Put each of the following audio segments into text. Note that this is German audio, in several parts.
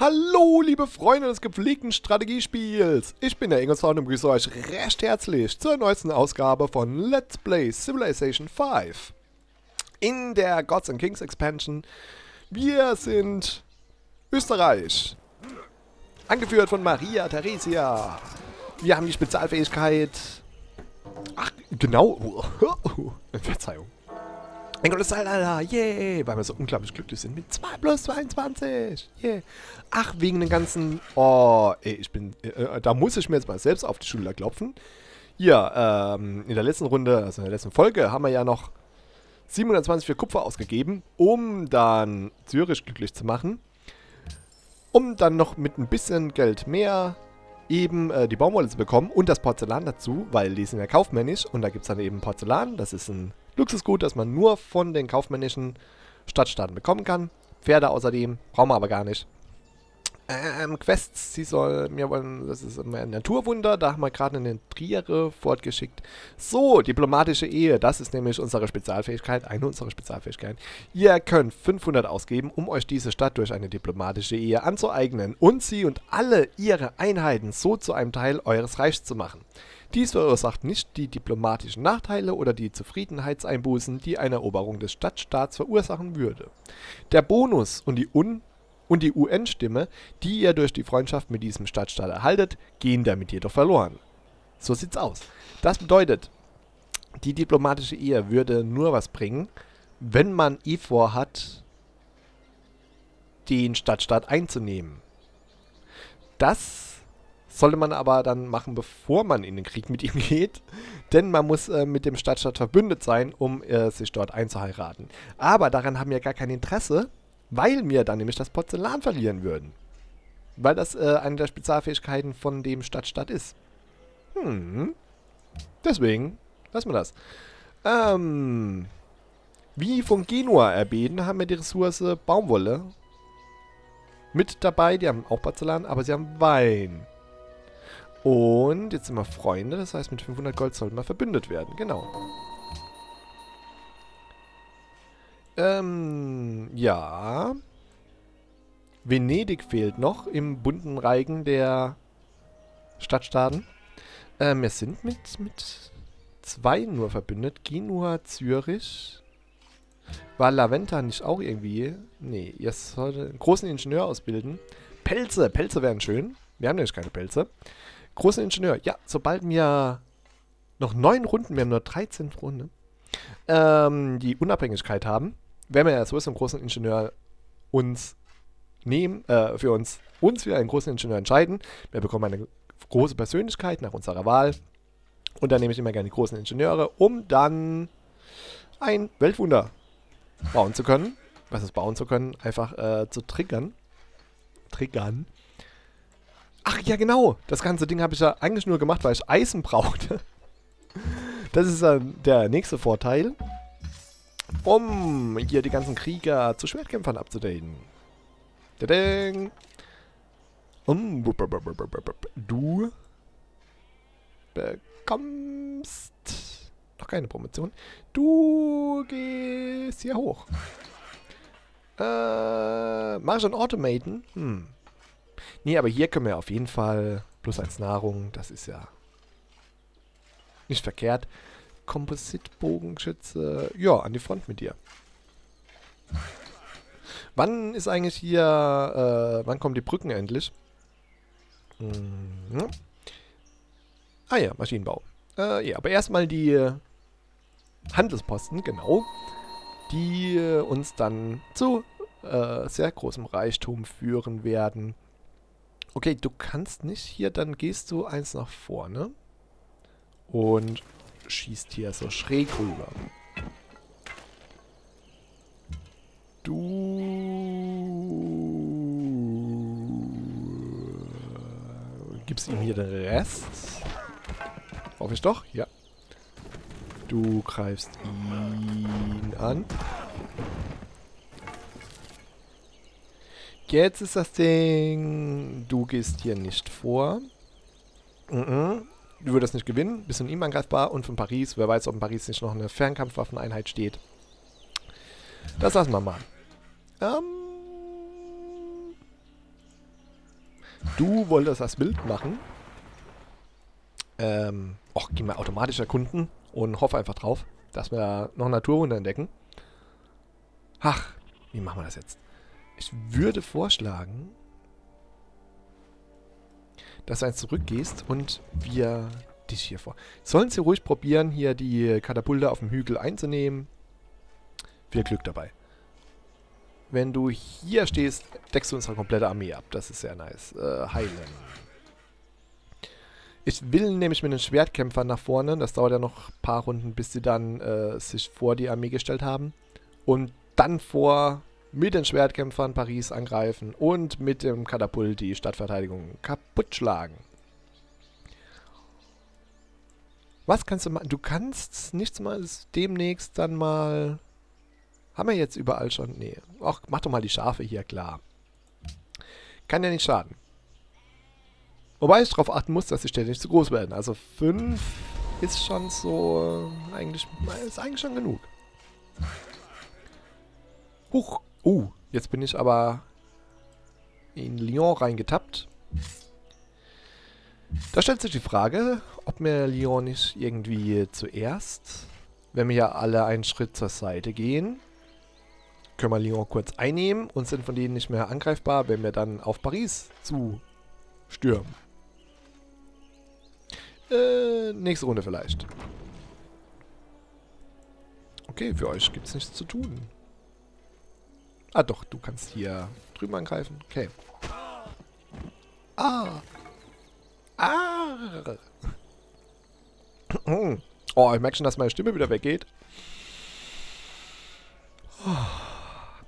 Hallo, liebe Freunde des gepflegten Strategiespiels. Ich bin der Ingolstadt und begrüße euch recht herzlich zur neuesten Ausgabe von Let's Play Civilization 5. In der Gods and Kings Expansion. Wir sind Österreich. Angeführt von Maria Theresia. Wir haben die Spezialfähigkeit... Ach, genau. Verzeihung. Mein Gott, ist Alter, yay, weil wir so unglaublich glücklich sind mit 2 plus 22, yeah. Ach, wegen den ganzen, oh, ey, ich bin, äh, äh, da muss ich mir jetzt mal selbst auf die Schulter klopfen. Hier, ähm, in der letzten Runde, also in der letzten Folge, haben wir ja noch 720 für Kupfer ausgegeben, um dann Zürich glücklich zu machen. Um dann noch mit ein bisschen Geld mehr eben äh, die Baumwolle zu bekommen und das Porzellan dazu, weil die sind ja kaufmännisch und da gibt es dann eben Porzellan, das ist ein Luxusgut, das man nur von den kaufmännischen Stadtstaaten bekommen kann. Pferde außerdem, brauchen wir aber gar nicht. Ähm, Quests, sie soll mir wollen, das ist immer ein Naturwunder, da haben wir gerade eine Triere fortgeschickt. So, diplomatische Ehe, das ist nämlich unsere Spezialfähigkeit, eine unserer Spezialfähigkeiten. Ihr könnt 500 ausgeben, um euch diese Stadt durch eine diplomatische Ehe anzueignen und sie und alle ihre Einheiten so zu einem Teil eures Reichs zu machen. Dies verursacht nicht die diplomatischen Nachteile oder die Zufriedenheitseinbußen, die eine Eroberung des Stadtstaats verursachen würde. Der Bonus und die Un und die UN-Stimme, die ihr durch die Freundschaft mit diesem Stadtstaat erhaltet, gehen damit jedoch verloren. So sieht's aus. Das bedeutet, die diplomatische Ehe würde nur was bringen, wenn man eh vorhat, den Stadtstaat einzunehmen. Das sollte man aber dann machen, bevor man in den Krieg mit ihm geht. Denn man muss äh, mit dem Stadtstaat verbündet sein, um äh, sich dort einzuheiraten. Aber daran haben wir gar kein Interesse, weil wir dann nämlich das Porzellan verlieren würden. Weil das äh, eine der Spezialfähigkeiten von dem Stadtstaat ist. Hm. Deswegen lassen wir das. Ähm. Wie von Genua erbeten, haben wir die Ressource Baumwolle mit dabei. Die haben auch Porzellan, aber sie haben Wein. Und jetzt sind wir Freunde, das heißt mit 500 Gold sollten wir verbündet werden. Genau. Ähm, ja. Venedig fehlt noch im bunten Reigen der Stadtstaaten. Ähm, wir sind mit, mit zwei nur verbündet. Genua, Zürich. War Laventa nicht auch irgendwie? Nee, ihr solltet einen großen Ingenieur ausbilden. Pelze, Pelze wären schön. Wir haben nämlich keine Pelze. Großer Ingenieur. Ja, sobald wir noch neun Runden, wir haben nur 13 Runden, ähm, die Unabhängigkeit haben, werden wir ja sowieso einen großen Ingenieur uns nehmen, äh, für uns, uns für einen großen Ingenieur entscheiden. Wir bekommen eine große Persönlichkeit nach unserer Wahl. Und dann nehme ich immer gerne die großen Ingenieure, um dann ein Weltwunder bauen zu können. Was ist bauen zu können? Einfach äh, zu triggern. Triggern. Ach ja, genau. Das ganze Ding habe ich ja eigentlich nur gemacht, weil ich Eisen brauchte. Das ist dann der nächste Vorteil. Um hier die ganzen Krieger zu Schwertkämpfern abzudaten. Tadang. Um, du bekommst noch keine Promotion. Du gehst hier hoch. Äh, mach ich ein Automaten? Hm. Nee, aber hier können wir auf jeden Fall plus als Nahrung, das ist ja nicht verkehrt. Kompositbogenschütze, ja, an die Front mit dir. Wann ist eigentlich hier, äh, wann kommen die Brücken endlich? Mhm. Ah ja, Maschinenbau. Äh, ja, aber erstmal die Handelsposten, genau. Die uns dann zu äh, sehr großem Reichtum führen werden. Okay, du kannst nicht hier, dann gehst du eins nach vorne und schießt hier so schräg rüber. Du gibst ihm hier den Rest. Hoffe ich doch, ja. Du greifst ihn an. Jetzt ist das Ding, du gehst hier nicht vor. Mhm. Du würdest nicht gewinnen, bist von ihm angreifbar und von Paris, wer weiß, ob in Paris nicht noch eine Fernkampfwaffeneinheit steht. Das lassen wir mal. Ähm Du wolltest das Bild machen. Ähm, och, gehen wir automatisch erkunden und hoffe einfach drauf, dass wir noch Naturwunder entdecken. Ach, wie machen wir das jetzt? Ich würde vorschlagen, dass du eins zurückgehst und wir dich hier vor. Sollen sie ruhig probieren, hier die Katapulte auf dem Hügel einzunehmen. Viel Glück dabei. Wenn du hier stehst, deckst du unsere komplette Armee ab. Das ist sehr nice. Äh, heilen. Ich will nämlich mit den Schwertkämpfern nach vorne. Das dauert ja noch ein paar Runden, bis sie dann äh, sich vor die Armee gestellt haben. Und dann vor mit den Schwertkämpfern Paris angreifen und mit dem Katapult die Stadtverteidigung kaputt schlagen. Was kannst du machen? Du kannst nichts mal demnächst dann mal haben wir jetzt überall schon? Nee. Ach, mach doch mal die Schafe hier klar. Kann ja nicht schaden. Wobei ich darauf achten muss, dass die Städte nicht zu groß werden. Also 5 ist schon so... Eigentlich, ist eigentlich schon genug. Huch. Uh, jetzt bin ich aber in Lyon reingetappt. Da stellt sich die Frage, ob mir Lyon nicht irgendwie zuerst, wenn wir ja alle einen Schritt zur Seite gehen, können wir Lyon kurz einnehmen und sind von denen nicht mehr angreifbar, wenn wir dann auf Paris zu stürmen. Äh, nächste Runde vielleicht. Okay, für euch gibt es nichts zu tun. Ah doch, du kannst hier drüben angreifen. Okay. Ah. Ah. Oh, ich merke schon, dass meine Stimme wieder weggeht.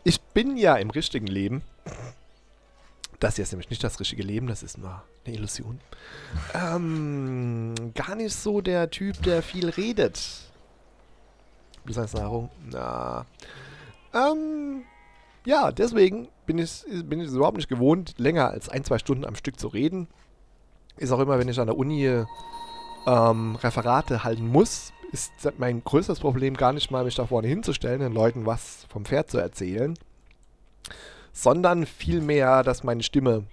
Ich bin ja im richtigen Leben. Das hier ist nämlich nicht das richtige Leben, das ist nur eine Illusion. Ähm, gar nicht so der Typ, der viel redet. Nahrung. Na. Ähm, ja, deswegen bin ich, bin ich es überhaupt nicht gewohnt, länger als ein, zwei Stunden am Stück zu reden. Ist auch immer, wenn ich an der Uni ähm, Referate halten muss, ist mein größtes Problem gar nicht mal, mich da vorne hinzustellen, den Leuten was vom Pferd zu erzählen, sondern vielmehr, dass meine Stimme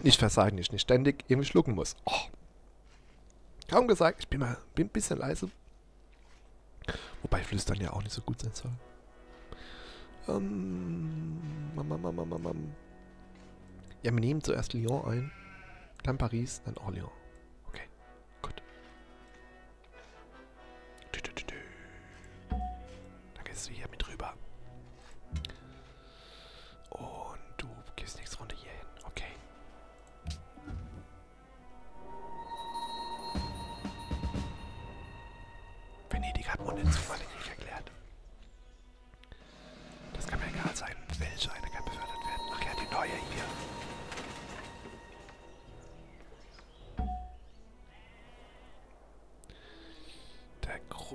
nicht versagen, ich nicht ständig irgendwie schlucken muss. Oh. Kaum gesagt, ich bin mal bin ein bisschen leise. Wobei Flüstern ja auch nicht so gut sein soll. Ähm, ja, wir nehmen zuerst Lyon ein, dann Paris, dann Orléans. gehst du hier mit rüber. Und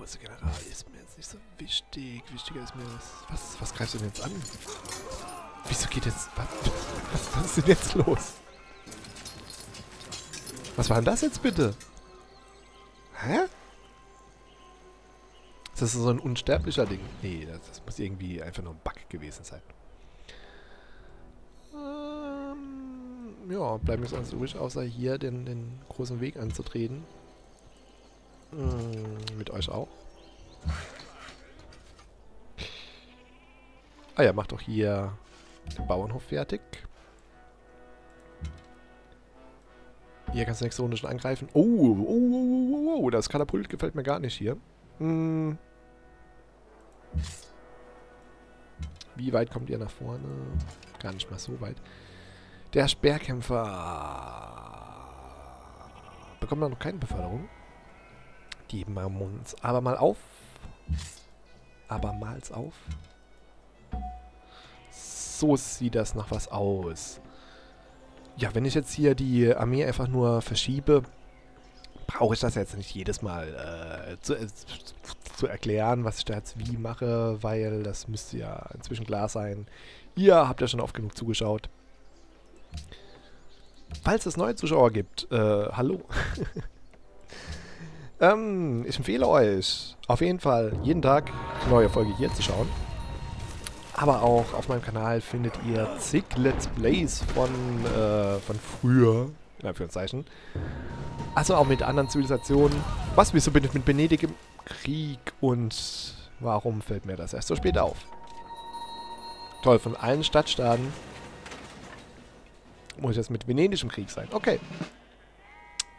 große General ist mir jetzt nicht so wichtig. Wichtiger ist mir was. Was, was greifst du denn jetzt an? Wieso geht jetzt. Was, was, was ist denn jetzt los? Was war denn das jetzt bitte? Hä? Ist das so ein unsterblicher Ding? Nee, das, das muss irgendwie einfach nur ein Bug gewesen sein. Ähm, ja, bleibt mir sonst übrig, außer hier den, den großen Weg anzutreten. Ähm, mit euch auch. Ah ja, macht doch hier den Bauernhof fertig. Hier kannst du nächste Runde schon angreifen. Oh, oh, oh, oh, oh, oh, das Katapult gefällt mir gar nicht hier. Hm. Wie weit kommt ihr nach vorne? Gar nicht mal so weit. Der Speerkämpfer bekommt noch keine Beförderung. Die machen wir uns aber mal auf. Abermals auf so sieht das nach was aus. Ja, wenn ich jetzt hier die Armee einfach nur verschiebe, brauche ich das jetzt nicht jedes Mal äh, zu, äh, zu, erklären, was ich da jetzt wie mache, weil das müsste ja inzwischen klar sein. Ihr habt ja schon oft genug zugeschaut. Falls es neue Zuschauer gibt, äh, hallo. ähm, ich empfehle euch auf jeden Fall jeden Tag eine neue Folge hier zu schauen. aber auch auf meinem Kanal findet ihr zig Let's Plays von, äh, von früher, in Anführungszeichen. Also auch mit anderen Zivilisationen. Was, wieso bin ich mit Venedig im Krieg und warum fällt mir das erst so spät auf? Toll, von allen Stadtstaaten muss ich jetzt mit Venedig im Krieg sein. Okay.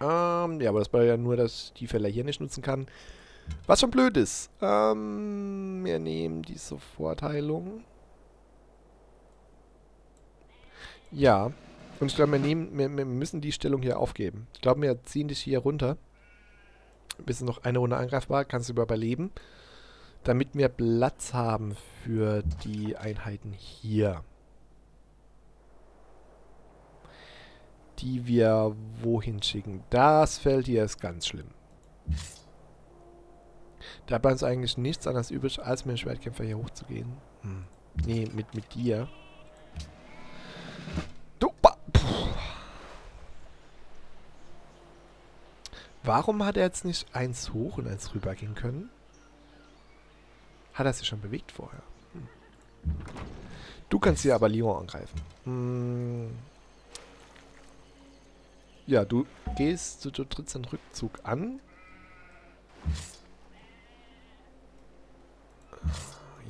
Ähm, ja, aber das war ja nur, dass die Fälle hier nicht nutzen kann. Was schon blöd ist. Ähm, wir nehmen die Sofortheilung. Ja. Und ich glaube, wir, wir, wir müssen die Stellung hier aufgeben. Ich glaube, wir ziehen dich hier runter. Bist du noch eine Runde angreifbar, kannst du überleben. Damit wir Platz haben für die Einheiten hier. Die wir wohin schicken. Das Feld hier ist ganz schlimm. Da bleibt uns eigentlich nichts anderes übrig, als mit dem Schwertkämpfer hier hochzugehen. Hm. Nee, mit, mit dir. Du, Warum hat er jetzt nicht eins hoch und eins rüber gehen können? Hat er sich schon bewegt vorher? Hm. Du kannst hier aber Lyon angreifen. Hm. Ja, du gehst, du, du trittst den Rückzug an.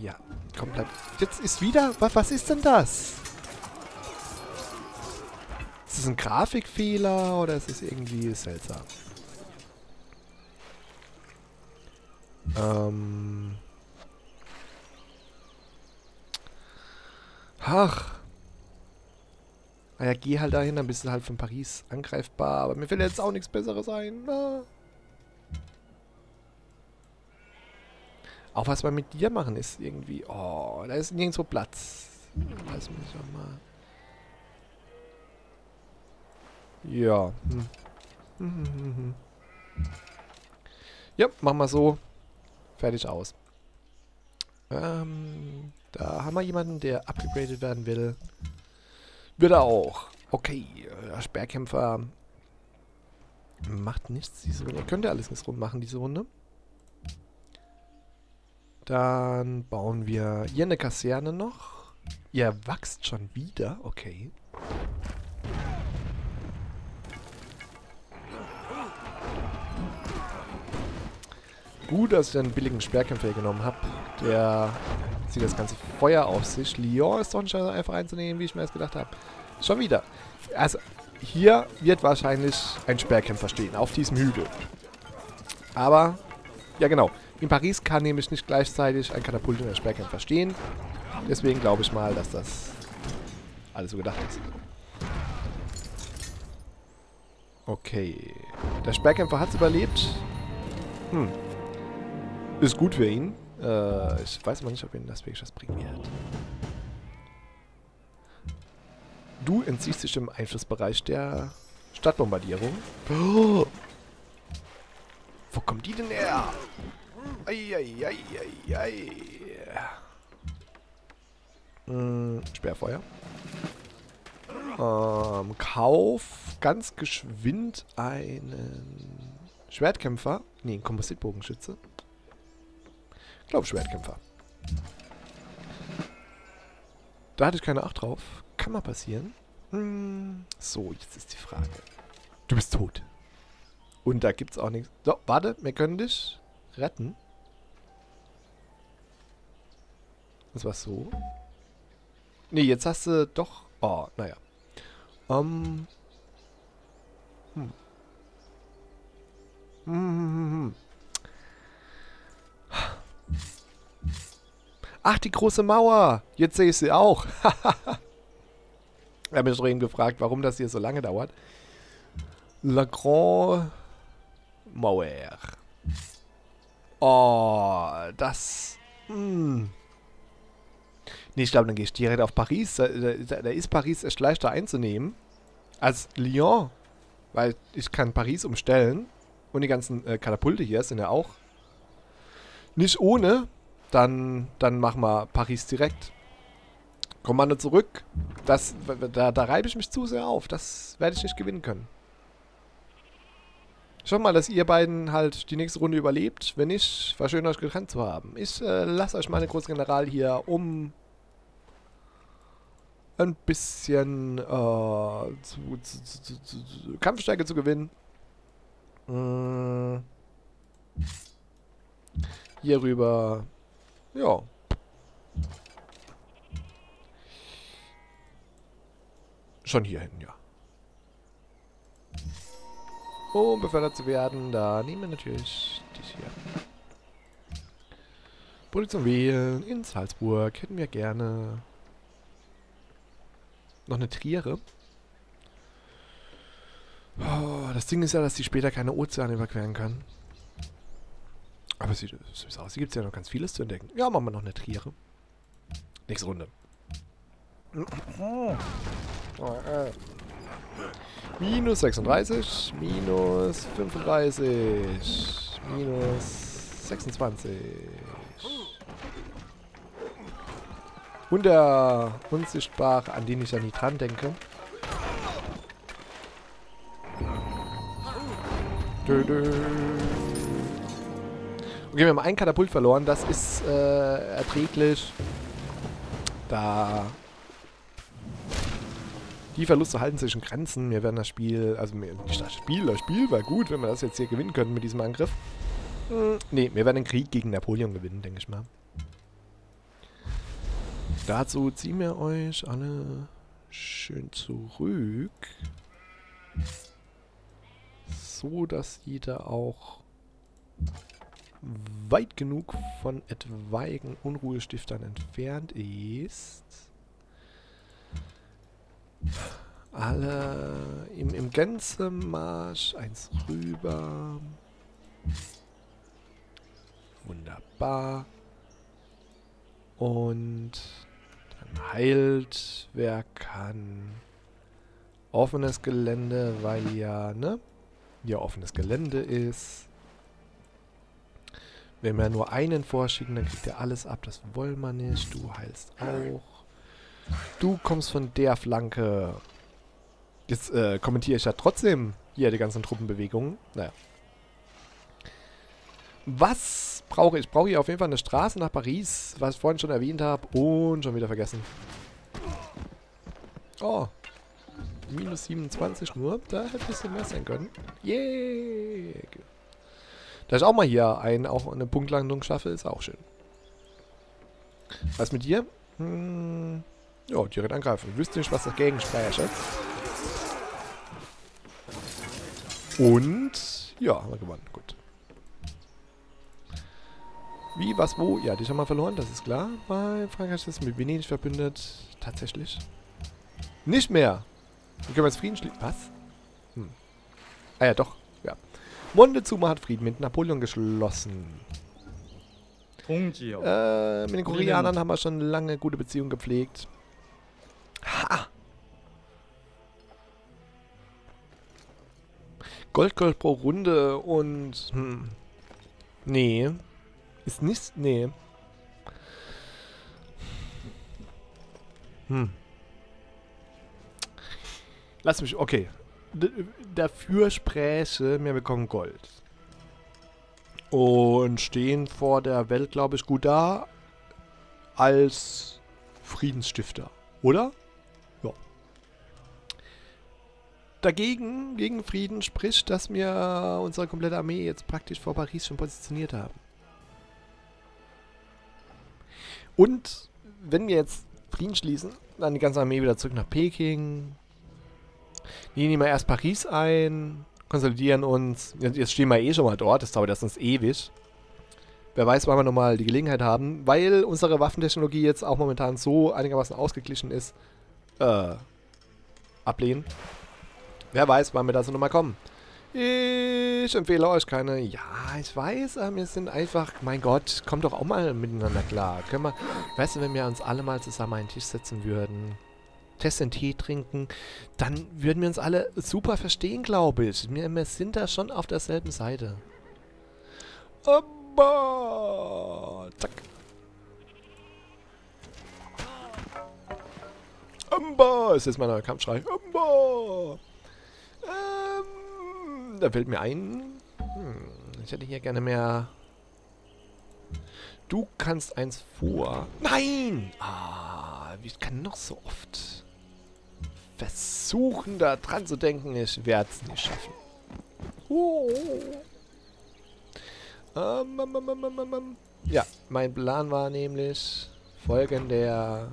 Ja, komm, bleib. Jetzt ist wieder... Was, ist denn das? Ist das ein Grafikfehler oder ist es irgendwie seltsam? Ähm... Ach. Naja, geh halt dahin, dann bist du halt von Paris angreifbar. Aber mir fällt jetzt auch nichts Besseres ein. Ah. Auch was wir mit dir machen ist irgendwie... Oh, da ist nirgendwo Platz. Lass mich doch mal... Ja. Hm. Ja, machen wir so. Fertig aus. Ähm, da haben wir jemanden, der upgegradet werden will. Wird er auch. Okay, äh, Sperrkämpfer macht nichts diese Runde. Er könnte alles nichts rund machen diese Runde. Dann bauen wir hier eine Kaserne noch. Ihr wächst schon wieder. Okay. Gut, dass ich einen billigen Sperrkämpfer genommen habe. Der zieht das ganze Feuer auf sich. Lyon ist doch nicht einfach einzunehmen, wie ich mir das gedacht habe. Schon wieder. Also, hier wird wahrscheinlich ein Sperrkämpfer stehen, auf diesem Hügel. Aber, ja genau. In Paris kann nämlich nicht gleichzeitig ein Katapult und ein Sperrkämpfer stehen. Deswegen glaube ich mal, dass das alles so gedacht ist. Okay. Der Sperrkämpfer hat es überlebt. Hm. Ist gut für ihn. Äh, ich weiß aber nicht, ob ihn das wirklich was bringen wird. Du entziehst dich im Einflussbereich der Stadtbombardierung. Oh. Wo kommt die denn her? Eieieiei. Hm, Sperrfeuer. Ähm, Kauf ganz geschwind einen Schwertkämpfer. Nee, einen Kompositbogenschütze. Ich glaube Schwertkämpfer. Da hatte ich keine Acht drauf. Kann mal passieren. Hm, so, jetzt ist die Frage. Du bist tot. Und da gibt's auch nichts. So, warte, wir können dich retten. Das war so. Nee, jetzt hast du doch... Oh, naja. Ähm... Hm. Hm, hm, hm, hm. Ach, die große Mauer. Jetzt sehe ich sie auch. ich habe mich eben gefragt, warum das hier so lange dauert. La Grande Mauer. Oh, das... Hm. Nee, ich glaube, dann gehe ich direkt auf Paris. Da, da, da, ist Paris echt leichter einzunehmen als Lyon. Weil ich kann Paris umstellen. Und die ganzen äh, Katapulte hier sind ja auch nicht ohne. Dann, dann machen wir Paris direkt. Kommando zurück. Das, da, da reibe ich mich zu sehr auf. Das werde ich nicht gewinnen können. Schaut mal, dass ihr beiden halt die nächste Runde überlebt. Wenn nicht, war schön, euch getrennt zu haben. Ich äh, lasse euch meine Großgeneral hier um ein bisschen äh, zu, zu, zu, zu, Kampfstärke zu gewinnen. Hm. Hier rüber. Ja. Schon hier hin, ja. Um befördert zu werden, da nehmen wir natürlich dies hier. Produktion wählen in Salzburg hätten wir gerne noch eine Triere. Oh, das Ding ist ja, dass sie später keine Ozeane überqueren können. Aber sieht süß aus. Hier gibt es ja noch ganz vieles zu entdecken. Ja, machen wir noch eine Triere. Nächste Runde. Minus 36, minus 35, minus 26. Und der Unsichtbare, an den ich ja nie dran denke. Dö, dö. Okay, wir haben ein Katapult verloren. Das ist äh, erträglich. Da die Verluste halten sich in Grenzen. Wir werden das Spiel, also nicht das Spiel, das Spiel war gut, wenn wir das jetzt hier gewinnen können mit diesem Angriff. Hm, nee, wir werden den Krieg gegen Napoleon gewinnen, denke ich mal. Dazu ziehen wir euch alle schön zurück. So, dass jeder auch weit genug von etwaigen Unruhestiftern entfernt ist. Alle im, im Gänsemarsch. Eins rüber. Wunderbar. Und dann heilt, wer kann. Offenes Gelände, weil ja, ne? Hier offenes Gelände ist. Wenn wir nur einen vorschicken, dann kriegt er alles ab. Das wollen wir nicht. Du heilst auch. Du kommst von der Flanke. Jetzt äh, kommentiere ich ja trotzdem hier die ganzen Truppenbewegungen. Naja. Was brauche ich? Ich brauche hier auf jeden Fall eine Straße nach Paris, was ich vorhin schon erwähnt habe. Und schon wieder vergessen. Oh. Minus 27 nur. Da hätte ein bisschen mehr sein können. Yeah. Dass ich auch mal hier ein, auch eine Punktlandung schaffe, ist auch schön. Was mit dir? Hm. Ja, direkt angreifen. Wüsste nicht, was dagegen spreche. Und ja, haben wir gewonnen. Gut. Wie, was, wo? Ja, die haben wir verloren, das ist klar. Bei Frankreich ist mit Venedig verbündet. Tatsächlich. Nicht mehr. Dann können wir jetzt Frieden schließen. Was? Hm. Ah ja, doch. Montezuma hat Frieden mit Napoleon geschlossen. Äh, mit den Koreanern haben wir schon lange gute Beziehungen gepflegt. Ha! Goldgold pro Runde und... Hm. Nee. Ist nicht... Nee. Hm. Lass mich... Okay. Dafür spräche, wir bekommen Gold. Und stehen vor der Welt, glaube ich, gut da. Als Friedensstifter. Oder? dagegen, gegen Frieden spricht, dass wir unsere komplette Armee jetzt praktisch vor Paris schon positioniert haben. Und wenn wir jetzt Frieden schließen, dann die ganze Armee wieder zurück nach Peking. Die nehmen wir erst Paris ein, konsolidieren uns. Jetzt stehen wir eh schon mal dort, das dauert erst uns ewig. Wer weiß, wann wir nochmal die Gelegenheit haben, weil unsere Waffentechnologie jetzt auch momentan so einigermaßen ausgeglichen ist. Äh, ablehnen. Wer weiß, wann wir da so nochmal kommen. Ich empfehle euch keine... Ja, ich weiß, aber wir sind einfach... Mein Gott, kommt doch auch mal miteinander klar. Können wir... Weißt du, wenn wir uns alle mal zusammen an den Tisch setzen würden, Test und Tee trinken, dann würden wir uns alle super verstehen, glaube ich. Wir, sind da schon auf derselben Seite. Aber... Zack. Amber! Ist jetzt mein neuer Kampfschrei. Amber! Ähm, da fällt mir ein. Hm, ich hätte hier gerne mehr. Du kannst eins vor. Nein! Ah, ich kann noch so oft. Versuchen, da dran zu denken. Ich werde es nicht schaffen. Oh. Ähm, ähm, ähm. Ja, mein Plan war nämlich folgender.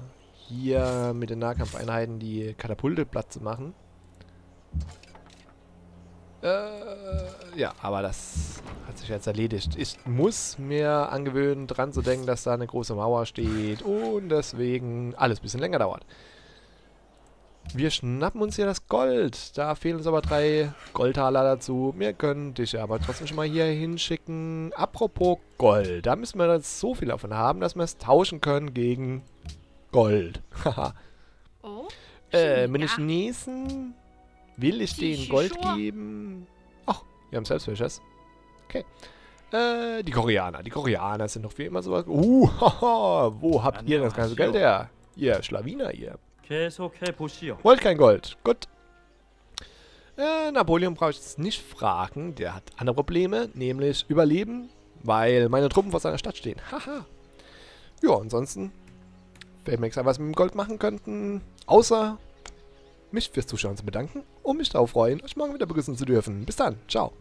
Hier mit den Nahkampfeinheiten die Katapulte platt zu machen. Äh, ja, aber das hat sich jetzt erledigt. Ich muss mir angewöhnen, dran zu denken, dass da eine große Mauer steht und deswegen alles ein bisschen länger dauert. Wir schnappen uns hier das Gold. Da fehlen uns aber drei Goldtaler dazu. Wir können dich aber trotzdem schon mal hier hinschicken. Apropos Gold. Da müssen wir jetzt so viel davon haben, dass wir es tauschen können gegen Gold. Haha. Oh? äh, meine ja. Chinesen will ich denen Gold geben. Ach, wir haben selbst welches. Okay. Äh, die Koreaner. Die Koreaner sind doch wie immer sowas. Uh, haha, wo habt ihr das ganze Geld her? Ihr Schlawiner, ihr. 계속해 보시오. Wollt kein Gold. Gut. Äh, Napoleon brauche ich jetzt nicht fragen. Der hat andere Probleme, nämlich Überleben, weil meine Truppen vor seiner Stadt stehen. Haha. Ja, ansonsten fällt mir nichts ein, was wir mit dem Gold machen könnten. Außer mich fürs Zuschauen zu bedanken und mich darauf freuen, euch morgen wieder begrüßen zu dürfen. Bis dann. Ciao.